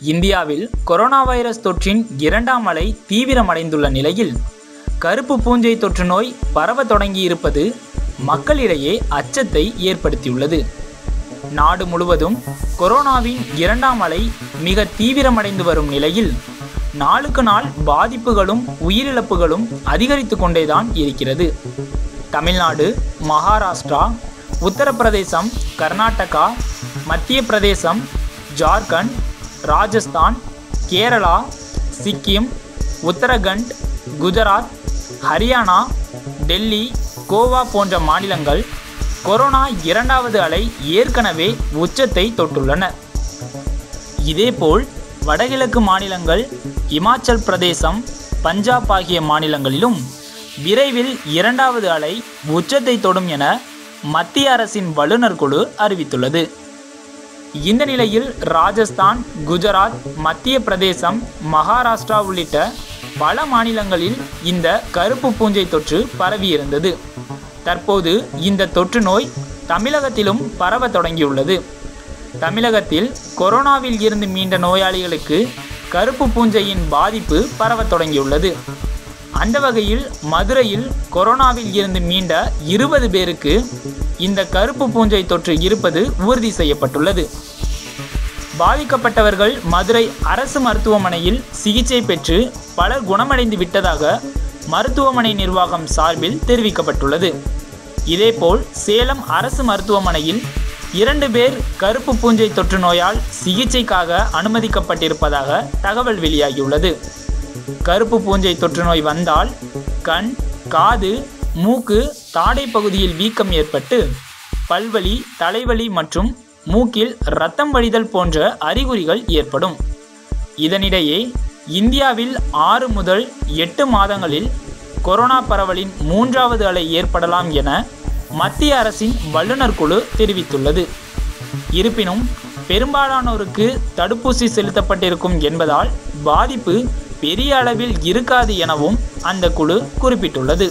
இந்தியாவில் corona virus தொற்றின் இரண்டாம் அலை தீவிரமடைந்துள்ள நிலையில் கருப்பு பூஞ்சை தொற்று நோய் பரவ தொடங்கியிருப்பது மக்களிடையே அச்சத்தை ஏற்படுத்தியுள்ளது. நாடு முழுவதும் கொரோனாவின் இரண்டாம் அலை மிக தீவிரமடைந்து வரும் நிலையில் நாளுக்கு நாள் பாதிப்புகளும் உயிரிழப்புகளும் அதிகரித்து கொண்டேதான் இருக்கிறது. தமிழ்நாடு மகாராஷ்டிரா உத்தரப்பிரதேசம் கர்நாடகா மத்திய பிரதேசம் ஜார்க்கண்ட் ராஜஸ்தான் கேரளா சிக்கிம் உத்தரகண்ட் குஜராத் ஹரியானா டெல்லி கோவா போன்ற மாநிலங்கள் கொரோனா இரண்டாவது அலை ஏற்கனவே உச்சத்தை தொட்டுள்ளன. இதேபோல் வடகிழக்கு மாநிலங்கள் இமாச்சல் பிரதேசம் பஞ்சாப் ஆகிய மாநிலங்களிலும் விரைவில் இரண்டாவது அலை உச்சத்தை தொடும் என மத்திய அரசின் வல்லுநர் குழு அறிவித்துள்ளது. இந்த நிலையில் ராஜஸ்தான் குஜராத் மத்திய பிரதேசம் மகாராஷ்டிரா உள்ளிட்ட பல மாநிலங்களில் இந்த கருப்பு பூஞ்சை தொற்று பரவியிருந்தது. தற்போது இந்த தொற்று நோய் தமிழகத்திலும் பரவ தொடங்கியுள்ளது. தமிழகத்தில் கொரோனாவில் இருந்து மீண்ட நோயாளிகளுக்கு கருப்பு பூஞ்சையின் பாதிப்பு பரவத் தொடங்கியுள்ளது. அந்த வகையில் மதுரையில் கொரோனாவில் இருந்து மீண்ட இருபது பேருக்கு இந்த கருப்பு பூஞ்சை தொற்று இருப்பது உறுதி செய்யப்பட்டுள்ளது. பாதிக்கப்பட்டவர்கள் மதுரை அரசு மருத்துவமனையில் சிகிச்சை பெற்று பலர் குணமடைந்து விட்டதாக மருத்துவமனை நிர்வாகம் சார்பில் தெரிவிக்கப்பட்டுள்ளது. இதேபோல் சேலம் அரசு மருத்துவமனையில் இரண்டு பேர் கருப்பு பூஞ்சை தொற்று நோயால் சிகிச்சைக்காக அனுமதிக்கப்பட்டிருப்பதாக தகவல் வெளியாகியுள்ளது. கருப்பு பூஞ்சை தொற்று நோய் வந்தால் கண் காது மூக்கு தாடை பகுதியில் வீக்கம் ஏற்பட்டு பல்வலி தலைவலி மற்றும் மூக்கில் இரத்தம் வழிதல் போன்ற அறிகுறிகள் ஏற்படும். இதனிடையே இந்தியாவில் ஆறு முதல் எட்டு மாதங்களில் கொரோனா பரவலின் மூன்றாவது அலை ஏற்படலாம் என மத்திய அரசின் வல்லுநர் குழு தெரிவித்துள்ளது. இருப்பினும் பெரும்பாலானோருக்கு தடுப்பூசி செலுத்தப்பட்டிருக்கும் என்பதால் பாதிப்பு பெரிய அளவில் இருக்காது எனவும் அந்த குழு குறிப்பிட்டுள்ளது.